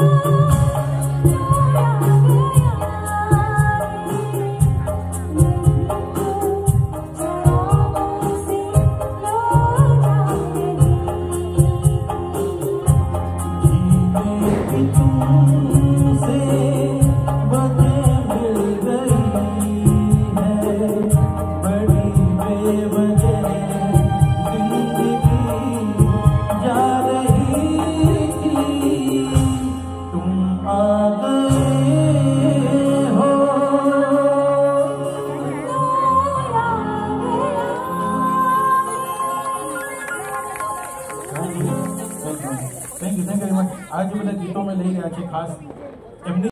Oh. thank you thank you very much આજે બધા ગીતો મેં લઈને આ છે ખાસ એમની